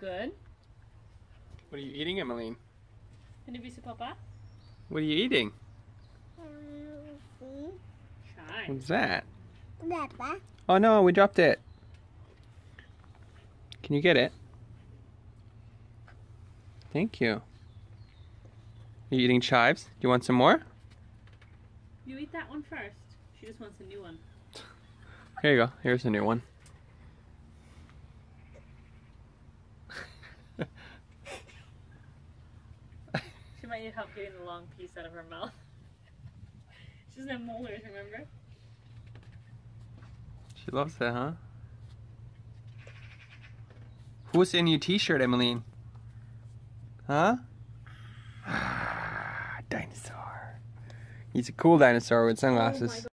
Good. What are you eating, Emeline? Kan du visa pappa? What are you eating? Shine. What's that? Papa. Oh no, we dropped it. Can you get it? Thank you. Are you eating chives? Do you want some more? You eat that one first. She just wants a new one. Here you go. Here's a new one. Need help getting the long piece out of her mouth. she doesn't have molars, remember? She loves it, huh? Who's in your t-shirt, Emeline? Huh? dinosaur. He's a cool dinosaur with sunglasses. Oh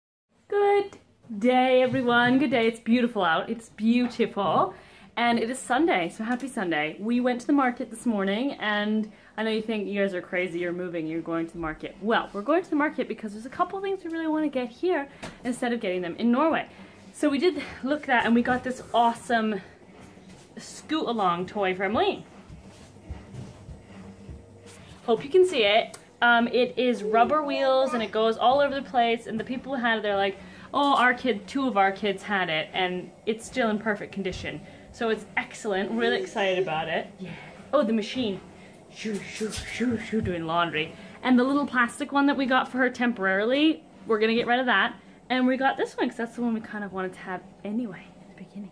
Good day, everyone. Good day. It's beautiful out. It's beautiful. And it is Sunday, so happy Sunday. We went to the market this morning, and I know you think you guys are crazy, you're moving, you're going to the market. Well, we're going to the market because there's a couple things we really want to get here instead of getting them in Norway. So we did look at that, and we got this awesome scoot along toy from Emily. Hope you can see it. Um, it is rubber wheels and it goes all over the place. And the people who had it, they're like, oh, our kid, two of our kids had it, and it's still in perfect condition. So it's excellent. Really excited about it. Yeah. Oh, the machine. Shoo, shoo, shoo, shoo, doing laundry. And the little plastic one that we got for her temporarily, we're gonna get rid of that. And we got this one because that's the one we kind of wanted to have anyway at the beginning.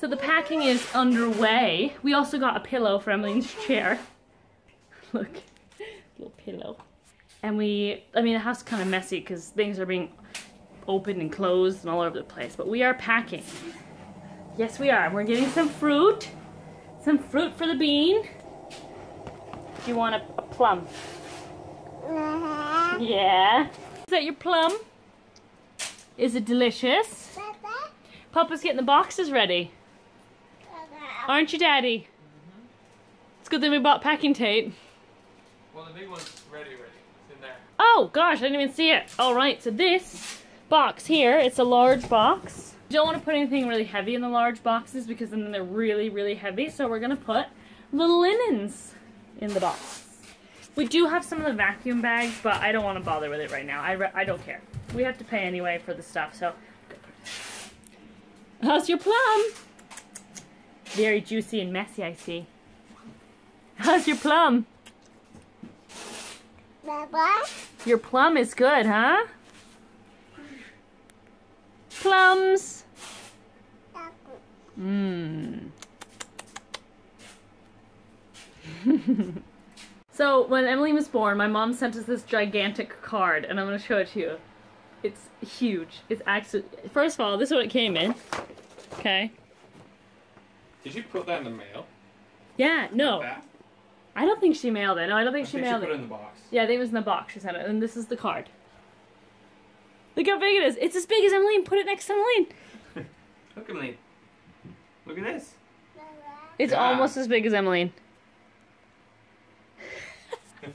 So the packing is underway. We also got a pillow for Emeline's chair. Look, little pillow. And we, I mean, the house is kind of messy because things are being opened and closed and all over the place. But we are packing. Yes, we are. We're getting some fruit. Some fruit for the bean. Do you want a, a plum? Uh-huh. Yeah. Is that your plum? Is it delicious? Papa? Papa's getting the boxes ready. Aren't you, Daddy? Mm-hmm. It's good that we bought packing tape. Well, the big one's ready, ready. It's in there. Oh gosh, I didn't even see it. All right, so this box here, it's a large box. You don't want to put anything really heavy in the large boxes because then they're really, really heavy. So we're gonna put little linens in the box. We do have some of the vacuum bags, but I don't want to bother with it right now. I, I don't care. We have to pay anyway for the stuff, so. How's your plum? Very juicy and messy, I see. How's your plum? Baba? Your plum is good, huh? Plums. Mmm. so when Emily was born, my mom sent us this gigantic card, and I'm gonna show it to you. It's huge. It's actually first of all, this is what it came in. Okay. Did you put that in the mail? Yeah. No, That? I don't think she mailed it. No, I don't think I she think mailed she it. put it in the box. Yeah, I think it was in the box she sent it, and this is the card. Look how big it is. It's as big as Emeline. Put it next to Emeline. Look, Emeline. Look at this. It's Yeah. almost as big as Emeline. So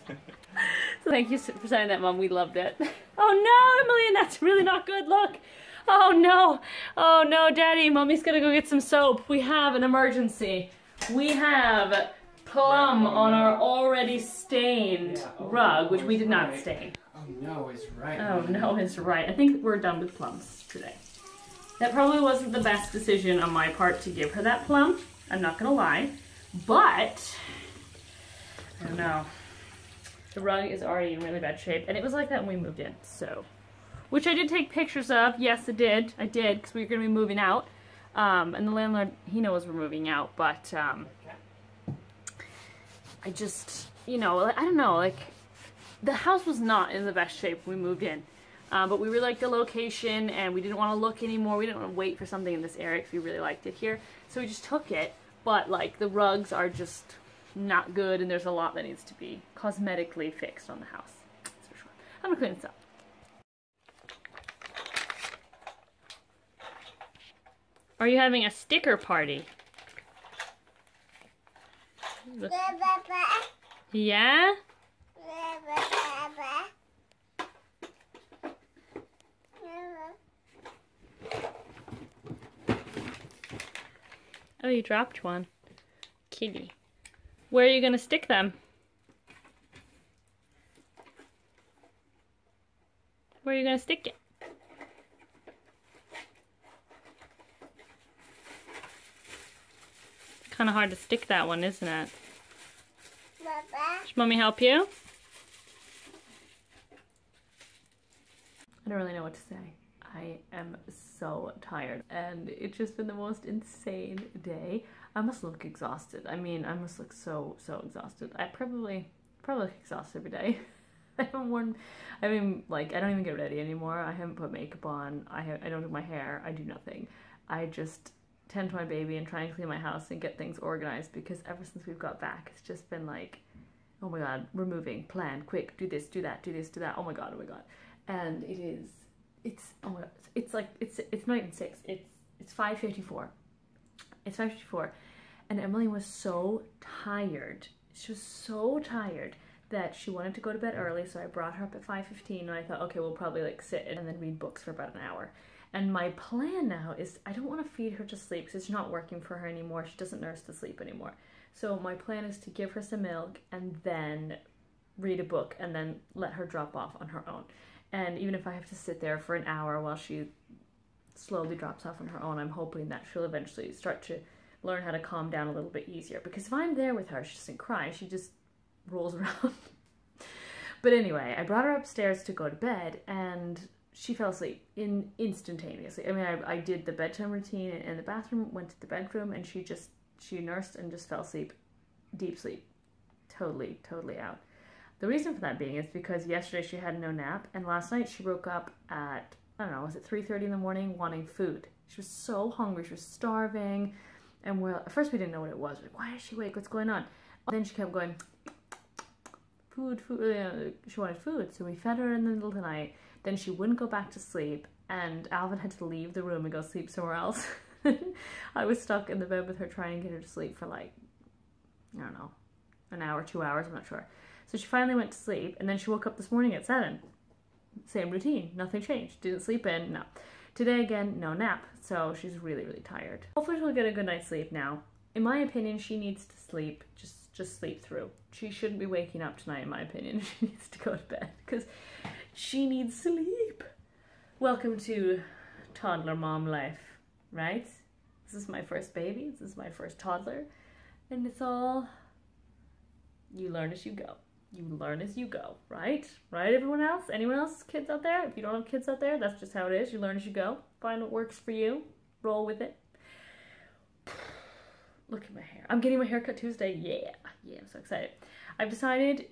thank you for saying that, Mom. We loved it. Oh no, Emeline, that's really not good. Look. Oh no. Oh no, Daddy. Mommy's gonna go get some soap. We have an emergency. We have plum on our already stained Yeah, oh, rug, which we did not right. stain. oh no, it's right. Oh no, is right. I think we're done with plums today. That probably wasn't the best decision on my part to give her that plum. I'm not gonna lie. But I don't know. The rug is already in really bad shape, and it was like that when we moved in. So, which I did take pictures of. Yes, I did. I did because we were gonna be moving out. Um, and the landlord, he knows we're moving out, but um, I just, you know, I don't know, like the house was not in the best shape when we moved in. Uh, but we really liked the location and we didn't want to look anymore. We didn't want to wait for something in this area because we really liked it here. So we just took it. But like the rugs are just not good and there's a lot that needs to be cosmetically fixed on the house. That's for sure. I'm gonna clean this up. Are you having a sticker party? Yeah? Oh, you dropped one. kitty. Where are you going to stick them? Where are you going to stick it? Kind of hard to stick that one, isn't it? Should mommy help you? I don't really know what to say. I am so tired and it's just been the most insane day. I must look exhausted. I mean, I must look so, so exhausted. I probably, probably look exhausted every day. I haven't worn, I mean, like, I don't even get ready anymore. I haven't put makeup on. I, have, I don't do my hair. I do nothing. I just tend to my baby and try and clean my house and get things organized because ever since we've got back, it's just been like, oh my god, we're moving, plan, quick, do this, do that, do this, do that. Oh my god, oh my god. And it is it's oh my god, it's like it's it's not even six. It's it's five fifty four. It's five fifty four, and Emily was so tired. She was so tired that she wanted to go to bed early. So I brought her up at five fifteen, and I thought, okay, we'll probably like sit and then read books for about an hour. And my plan now is I don't want to feed her to sleep because it's not working for her anymore. She doesn't nurse to sleep anymore. So my plan is to give her some milk and then read a book and then let her drop off on her own. And even if I have to sit there for an hour while she slowly drops off on her own, I'm hoping that she'll eventually start to learn how to calm down a little bit easier. Because if I'm there with her, she doesn't cry, she just rolls around. but anyway, I brought her upstairs to go to bed and she fell asleep in instantaneously. I mean, I, I did the bedtime routine in the bathroom, went to the bedroom, and she just, she nursed and just fell asleep, deep sleep, totally, totally out. The reason for that being is because yesterday she had no nap, and last night she woke up at, I don't know, was it 3.30 in the morning wanting food. She was so hungry, she was starving, and we're, at first we didn't know what it was. We're like, why is she awake? What's going on? Then she kept going, food, food, she wanted food. So we fed her in the middle of the night. Then she wouldn't go back to sleep, and Alvin had to leave the room and go sleep somewhere else. I was stuck in the bed with her trying to get her to sleep for like, I don't know, an hour, two hours, I'm not sure. So she finally went to sleep, and then she woke up this morning at 7. Same routine, nothing changed. Didn't sleep in, no. Today again, no nap, so she's really, really tired. Hopefully she'll get a good night's sleep now. In my opinion, she needs to sleep, just, just sleep through. She shouldn't be waking up tonight, in my opinion. She needs to go to bed, because she needs sleep. Welcome to toddler mom life, right? This is my first baby, this is my first toddler, and it's all, you learn as you go you learn as you go, right? Right, everyone else? Anyone else kids out there? If you don't have kids out there, that's just how it is. You learn as you go. Find what works for you. Roll with it. Look at my hair. I'm getting my hair cut Tuesday. Yeah. Yeah, I'm so excited. I've decided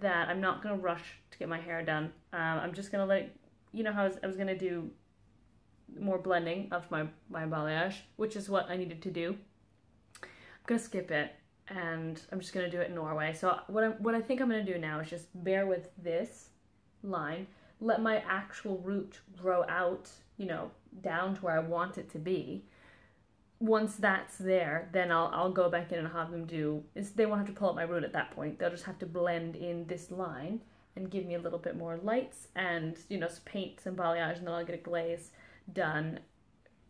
that I'm not going to rush to get my hair done. Um, I'm just going to let you know how I was, was going to do more blending of my, my balayage, which is what I needed to do. I'm going to skip it and I'm just gonna do it in Norway. So what I what I think I'm gonna do now is just bear with this line, let my actual root grow out, you know, down to where I want it to be. Once that's there, then I'll I'll go back in and have them do. They won't have to pull up my root at that point. They'll just have to blend in this line and give me a little bit more lights and you know paint some balayage, and then I'll get a glaze done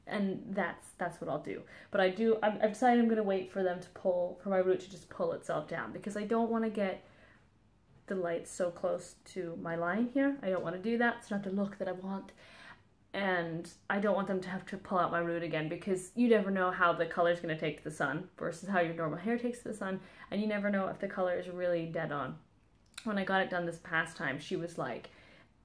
and that's that's what I'll do. But I do I've, I've decided I'm gonna wait for them to pull for my root to just pull itself down because I don't want to get the lights so close to my line here. I don't want to do that. It's not the look that I want. And I don't want them to have to pull out my root again because you never know how the color is going to take to the sun versus how your normal hair takes to the sun. And you never know if the color is really dead on. When I got it done this past time, she was like,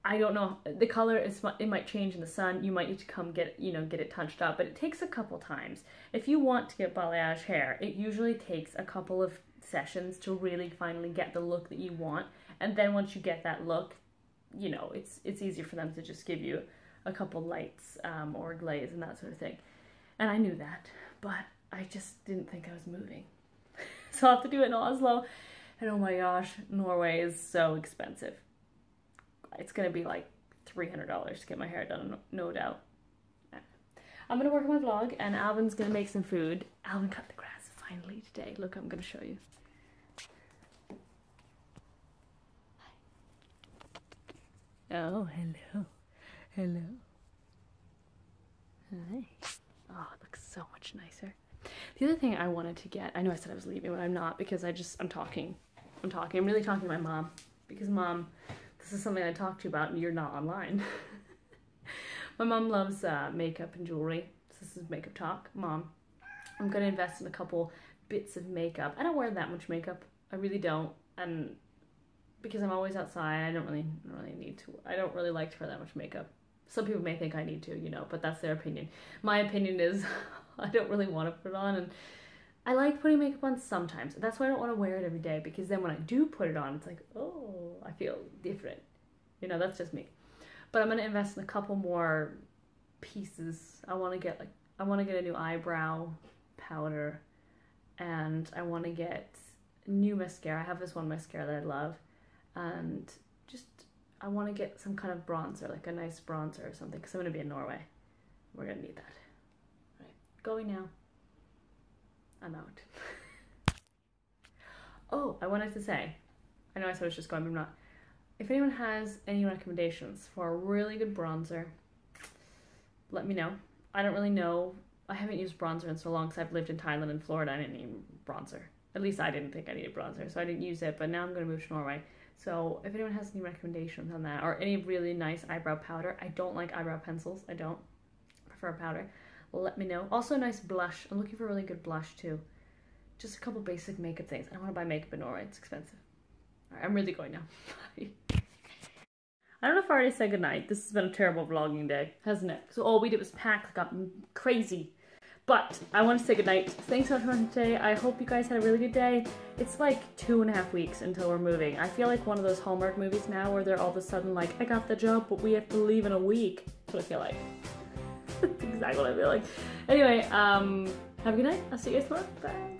I don't know, the color is it might change in the sun. You might need to come get you know get it touched up, but it takes a couple times. If you want to get balayage hair, it usually takes a couple of sessions to really finally get the look that you want. And then once you get that look, you know, it's it's easier for them to just give you a couple lights um, or glaze and that sort of thing. And I knew that, but I just didn't think I was moving. so I'll have to do it in Oslo. And oh my gosh, Norway is so expensive it's gonna be like $300 to get my hair done, no doubt. I'm gonna work on my vlog and Alvin's gonna make some food. Alvin cut the grass finally today. Look, I'm gonna show you. Oh, hello. Hello. Hi. Oh, it looks so much nicer. The other thing I wanted to get, I know I said I was leaving, but I'm not because I just, I'm talking. I'm talking. I'm really talking to my mom because mom, this is something I talked to you about and you're not online. my mom loves uh, makeup and jewelry. So this is makeup talk. Mom, I'm going to invest in a couple bits of makeup. I don't wear that much makeup. I really don't. And because I'm always outside, I don't really, don't really need to. I don't really like to wear that much makeup. Some people may think I need to, you know, but that's their opinion. My opinion is I don't really want to put it on and I like putting makeup on sometimes. That's why I don't want to wear it every day because then when I do put it on, it's like, oh, I feel different. You know, that's just me. But I'm to invest in a couple more pieces. I want to get like I want to get a new eyebrow powder and I want to get new mascara. I have this one mascara that I love and just I want to get some kind of bronzer, like a nice bronzer or something because I'm to be in Norway. We're to need that. All right, going now. I'm out. oh, I wanted to say, I know I said I was just going, but I'm not. If anyone has any recommendations for a really good bronzer, let me know. I don't really know. I haven't used bronzer in so long because I've lived in Thailand and Florida. I didn't need bronzer. At least I didn't think I needed bronzer, so I didn't use it. But now I'm going to move to Norway. So if anyone has any recommendations on that or any really nice eyebrow powder, I don't like eyebrow pencils. I don't prefer powder let me know. Also, a nice blush. I'm looking for a really good blush too. Just a couple basic makeup things. I don't want to buy makeup in Norway. It's expensive. Right, I'm really going now. I don't know if I already said goodnight. This has been a terrible vlogging day, hasn't it? So all we did was pack, got crazy. But I want to say goodnight. Thanks so much for watching today. I hope you guys had a really good day. It's like two and a half weeks until we're moving. I feel like one of those Hallmark movies now where they're all of a sudden like, I got the job, but we have to leave in a week. That's what I feel like. That's exactly what I feel like. Anyway, um, have a good night. I'll see you guys tomorrow. Bye.